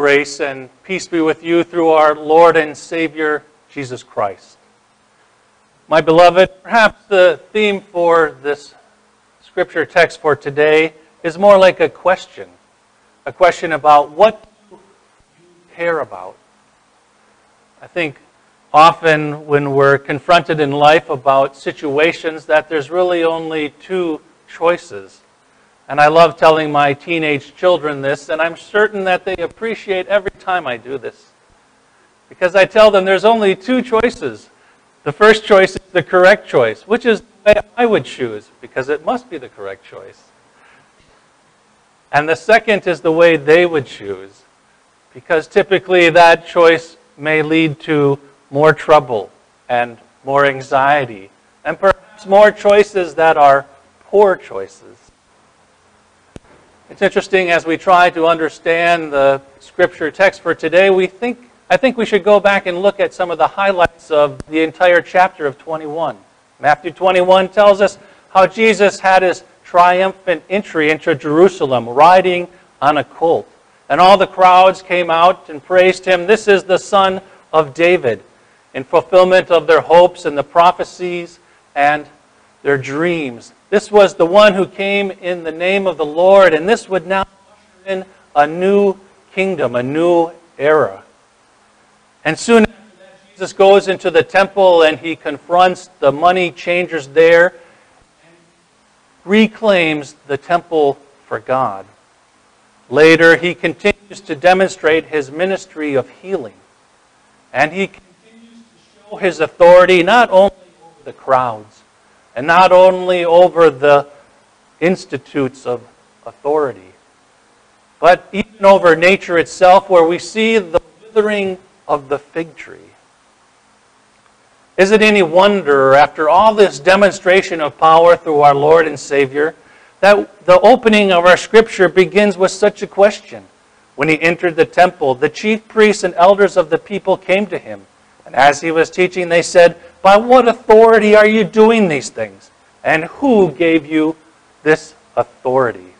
Grace and peace be with you through our Lord and Savior, Jesus Christ. My beloved, perhaps the theme for this scripture text for today is more like a question. A question about what you care about. I think often when we're confronted in life about situations that there's really only two choices. And I love telling my teenage children this, and I'm certain that they appreciate every time I do this. Because I tell them there's only two choices. The first choice is the correct choice, which is the way I would choose, because it must be the correct choice. And the second is the way they would choose, because typically that choice may lead to more trouble and more anxiety, and perhaps more choices that are poor choices. It's interesting as we try to understand the scripture text for today, we think, I think we should go back and look at some of the highlights of the entire chapter of 21. Matthew 21 tells us how Jesus had his triumphant entry into Jerusalem riding on a colt. And all the crowds came out and praised him. This is the Son of David, in fulfillment of their hopes and the prophecies and their dreams. This was the one who came in the name of the Lord, and this would now usher in a new kingdom, a new era. And soon after that, Jesus goes into the temple and he confronts the money changers there reclaims the temple for God. Later, he continues to demonstrate his ministry of healing. And he continues to show his authority not only over the crowds, and not only over the institutes of authority, but even over nature itself, where we see the withering of the fig tree. Is it any wonder, after all this demonstration of power through our Lord and Savior, that the opening of our scripture begins with such a question? When he entered the temple, the chief priests and elders of the people came to him. And as he was teaching, they said, by what authority are you doing these things? And who gave you this authority?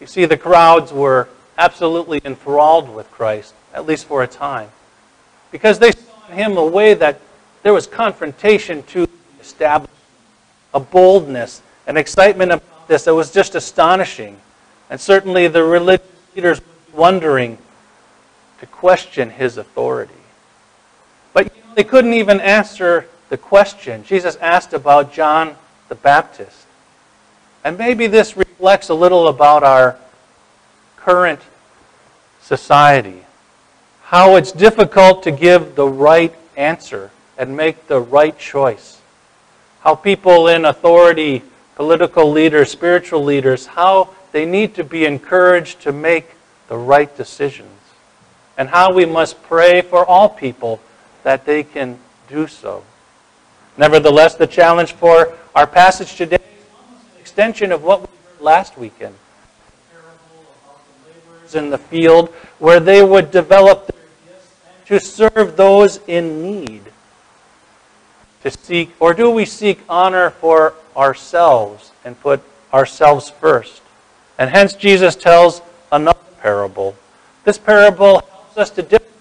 You see, the crowds were absolutely enthralled with Christ, at least for a time, because they saw in him a way that there was confrontation to the establishment, a boldness, an excitement about this that was just astonishing. And certainly the religious leaders were wondering to question his authority. They couldn't even answer the question. Jesus asked about John the Baptist. And maybe this reflects a little about our current society. How it's difficult to give the right answer and make the right choice. How people in authority, political leaders, spiritual leaders, how they need to be encouraged to make the right decisions. And how we must pray for all people that they can do so. Nevertheless, the challenge for our passage today is almost an extension of what we heard last weekend. The parable about the laborers in the field, where they would develop their gifts to serve those in need. To seek, or do we seek honor for ourselves and put ourselves first? And hence Jesus tells another parable. This parable helps us to differentiate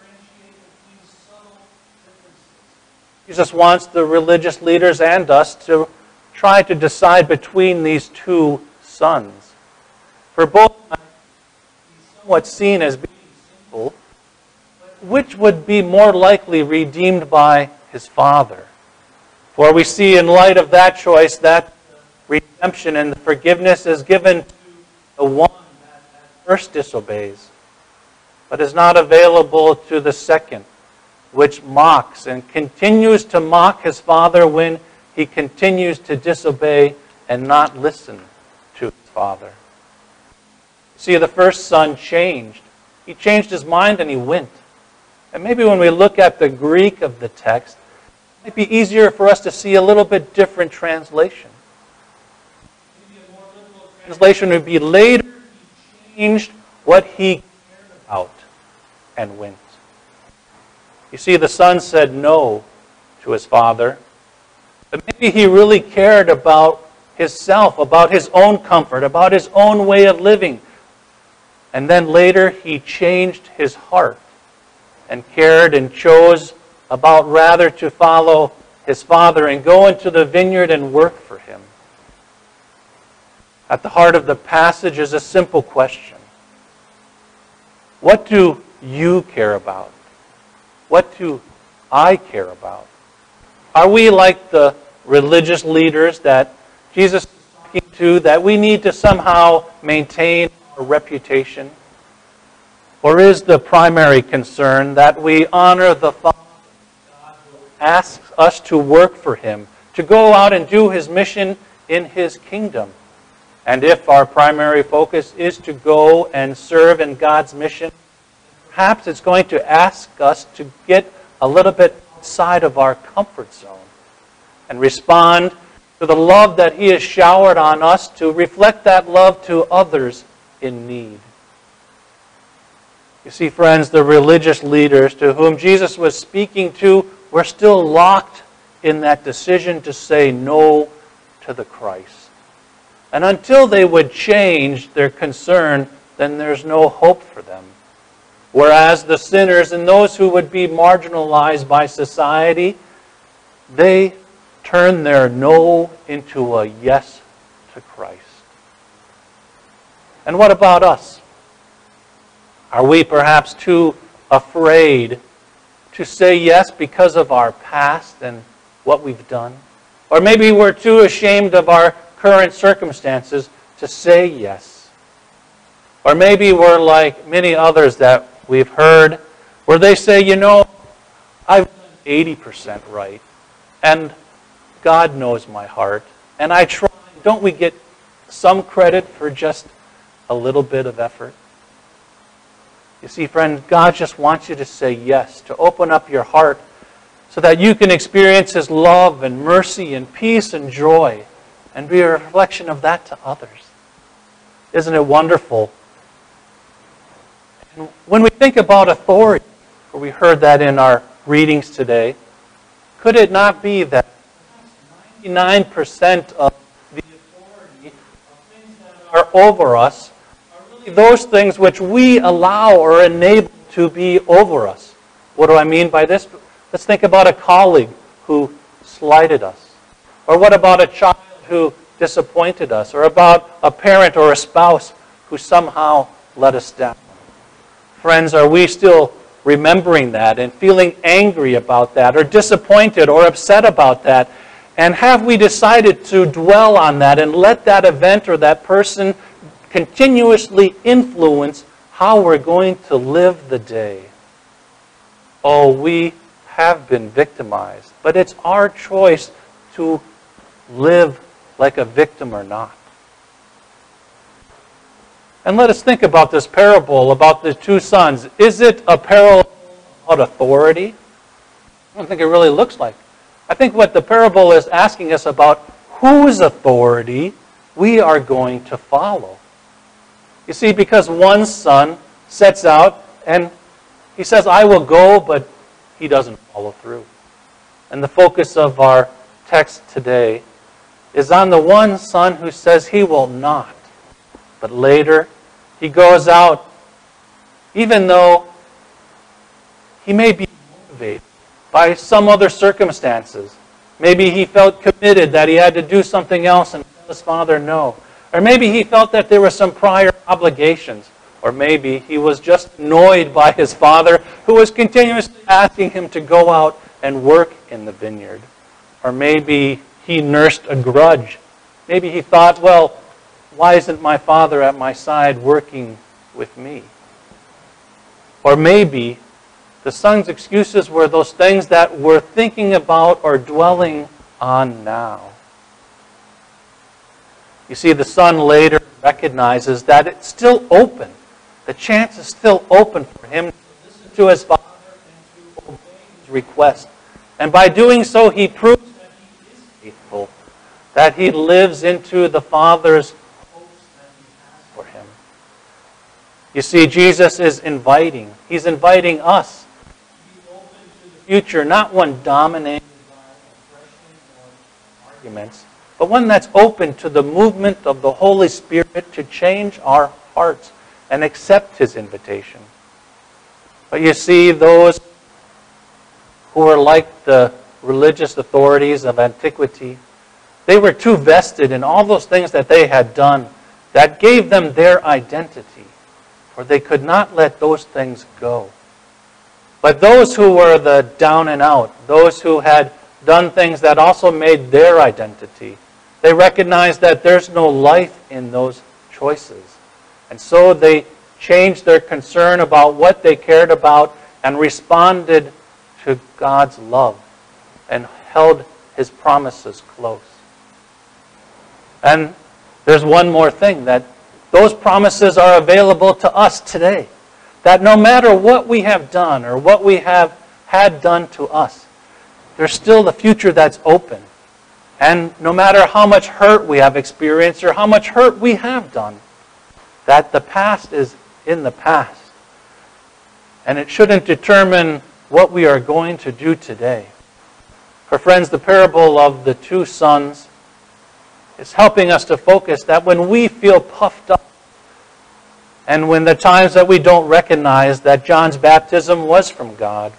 Jesus wants the religious leaders and us to try to decide between these two sons. For both, somewhat seen as being sinful, which would be more likely redeemed by his Father? For we see, in light of that choice, that redemption and the forgiveness is given to the one that first disobeys, but is not available to the second which mocks and continues to mock his father when he continues to disobey and not listen to his father. See, the first son changed. He changed his mind and he went. And maybe when we look at the Greek of the text, it might be easier for us to see a little bit different translation. Translation would be later he changed what he cared about and went. You see, the son said no to his father. But maybe he really cared about himself, about his own comfort, about his own way of living. And then later, he changed his heart and cared and chose about rather to follow his father and go into the vineyard and work for him. At the heart of the passage is a simple question What do you care about? What do I care about? Are we like the religious leaders that Jesus is talking to, that we need to somehow maintain our reputation? Or is the primary concern that we honor the Father God asks us to work for Him, to go out and do His mission in His kingdom? And if our primary focus is to go and serve in God's mission, perhaps it's going to ask us to get a little bit outside of our comfort zone and respond to the love that He has showered on us to reflect that love to others in need. You see, friends, the religious leaders to whom Jesus was speaking to were still locked in that decision to say no to the Christ. And until they would change their concern, then there's no hope for them. Whereas the sinners and those who would be marginalized by society, they turn their no into a yes to Christ. And what about us? Are we perhaps too afraid to say yes because of our past and what we've done? Or maybe we're too ashamed of our current circumstances to say yes. Or maybe we're like many others that we've heard where they say, you know, I've done 80% right, and God knows my heart, and I try. Don't we get some credit for just a little bit of effort? You see, friend, God just wants you to say yes, to open up your heart so that you can experience His love and mercy and peace and joy and be a reflection of that to others. Isn't it wonderful and when we think about authority, or we heard that in our readings today, could it not be that 99% of the authority of things that are over us are really those things which we allow or enable to be over us? What do I mean by this? Let's think about a colleague who slighted us. Or what about a child who disappointed us? Or about a parent or a spouse who somehow let us down? Friends, are we still remembering that and feeling angry about that or disappointed or upset about that? And have we decided to dwell on that and let that event or that person continuously influence how we're going to live the day? Oh, we have been victimized, but it's our choice to live like a victim or not. And let us think about this parable about the two sons. Is it a parable about authority? I don't think it really looks like. I think what the parable is asking us about whose authority we are going to follow. You see, because one son sets out and he says, I will go, but he doesn't follow through. And the focus of our text today is on the one son who says he will not. But later, he goes out, even though he may be motivated by some other circumstances. Maybe he felt committed that he had to do something else and tell his father no. Or maybe he felt that there were some prior obligations. Or maybe he was just annoyed by his father who was continuously asking him to go out and work in the vineyard. Or maybe he nursed a grudge. Maybe he thought, well, why isn't my father at my side working with me? Or maybe the son's excuses were those things that we're thinking about or dwelling on now. You see, the son later recognizes that it's still open. The chance is still open for him to listen to his father and to obey his request. And by doing so, he proves that he is faithful, that he lives into the father's You see, Jesus is inviting. He's inviting us to the future, not one dominated by oppression or arguments, but one that's open to the movement of the Holy Spirit to change our hearts and accept his invitation. But you see, those who were like the religious authorities of antiquity, they were too vested in all those things that they had done that gave them their identity, for they could not let those things go. But those who were the down and out, those who had done things that also made their identity, they recognized that there's no life in those choices. And so they changed their concern about what they cared about and responded to God's love and held his promises close. And there's one more thing that those promises are available to us today. That no matter what we have done or what we have had done to us, there's still the future that's open. And no matter how much hurt we have experienced or how much hurt we have done, that the past is in the past. And it shouldn't determine what we are going to do today. For friends, the parable of the two sons is helping us to focus that when we feel puffed up and when the times that we don't recognize that John's baptism was from God,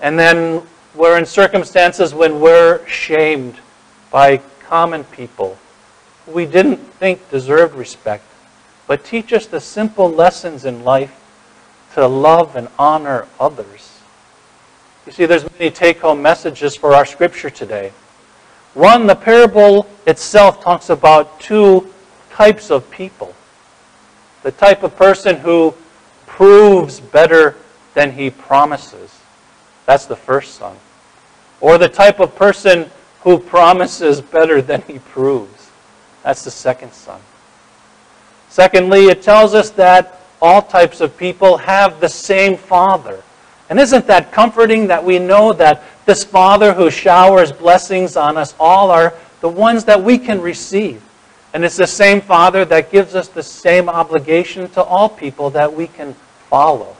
and then we're in circumstances when we're shamed by common people who we didn't think deserved respect, but teach us the simple lessons in life to love and honor others. You see, there's many take-home messages for our scripture today. One, the parable itself talks about two types of people. The type of person who proves better than he promises. That's the first son. Or the type of person who promises better than he proves. That's the second son. Secondly, it tells us that all types of people have the same Father. And isn't that comforting that we know that this Father who showers blessings on us all are the ones that we can receive? And it's the same Father that gives us the same obligation to all people that we can follow.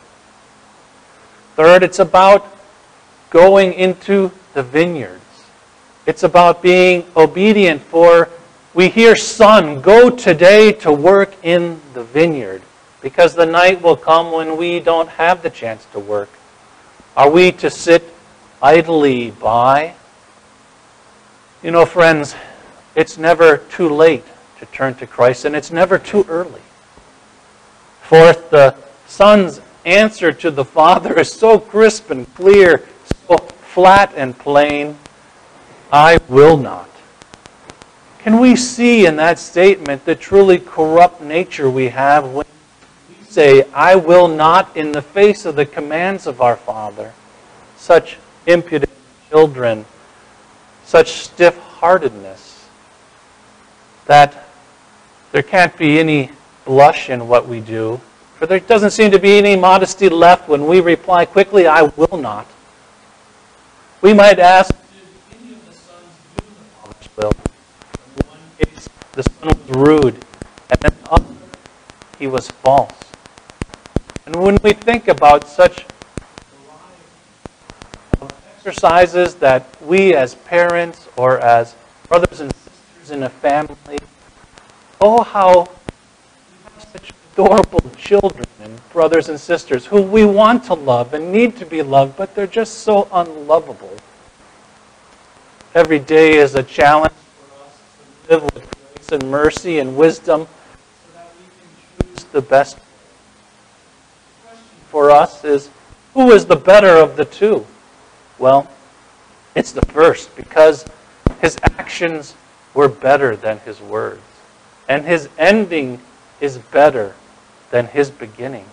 Third, it's about going into the vineyards. It's about being obedient, for we hear, Son, go today to work in the vineyard, because the night will come when we don't have the chance to work. Are we to sit idly by? You know, friends, it's never too late to turn to Christ, and it's never too early. Fourth, the Son's answer to the Father is so crisp and clear, so flat and plain I will not. Can we see in that statement the truly corrupt nature we have when say, I will not, in the face of the commands of our Father. Such impudent children, such stiff heartedness, that there can't be any blush in what we do. For there doesn't seem to be any modesty left when we reply quickly, I will not. We might ask, Did any of the sons do the Father's will? In one case, the son was rude, and in the other, he was false. And when we think about such exercises that we as parents or as brothers and sisters in a family, oh, how we have such adorable children and brothers and sisters who we want to love and need to be loved, but they're just so unlovable. Every day is a challenge for us to live with grace and mercy and wisdom so that we can choose the best for us is who is the better of the two? Well, it's the first because his actions were better than his words. And his ending is better than his beginning.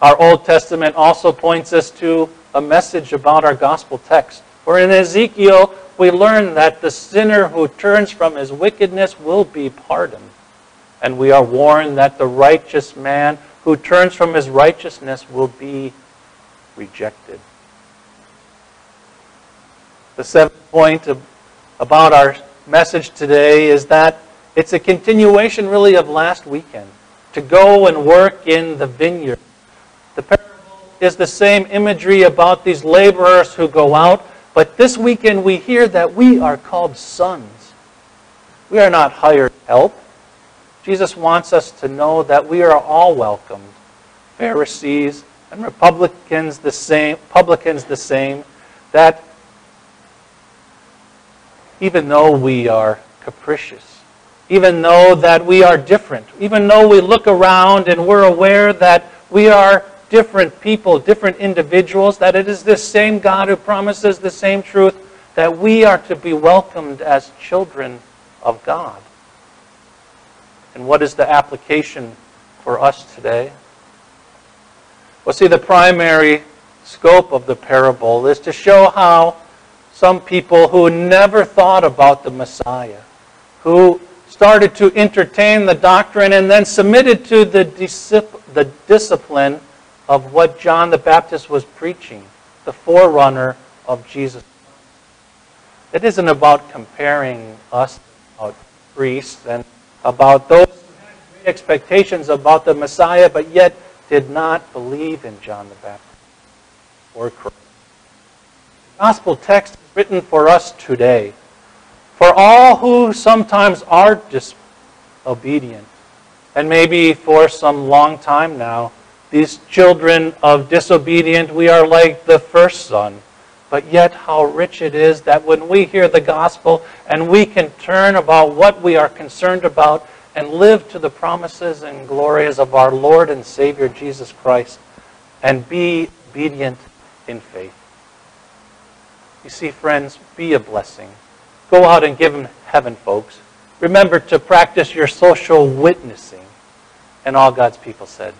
Our Old Testament also points us to a message about our gospel text. For in Ezekiel, we learn that the sinner who turns from his wickedness will be pardoned. And we are warned that the righteous man who turns from his righteousness will be rejected. The seventh point of, about our message today is that it's a continuation, really, of last weekend to go and work in the vineyard. The parable is the same imagery about these laborers who go out, but this weekend we hear that we are called sons. We are not hired help. Jesus wants us to know that we are all welcomed. Pharisees and Republicans the same, publicans the same, that even though we are capricious, even though that we are different, even though we look around and we're aware that we are different people, different individuals, that it is this same God who promises the same truth, that we are to be welcomed as children of God. And what is the application for us today? Well, see, the primary scope of the parable is to show how some people who never thought about the Messiah, who started to entertain the doctrine and then submitted to the, the discipline of what John the Baptist was preaching, the forerunner of Jesus. It isn't about comparing us about priests and about those who had great expectations about the Messiah, but yet did not believe in John the Baptist or Christ. The gospel text is written for us today. For all who sometimes are disobedient, and maybe for some long time now, these children of disobedient, we are like the first son. But yet, how rich it is that when we hear the gospel and we can turn about what we are concerned about and live to the promises and glories of our Lord and Savior Jesus Christ and be obedient in faith. You see, friends, be a blessing. Go out and give them heaven, folks. Remember to practice your social witnessing. And all God's people said,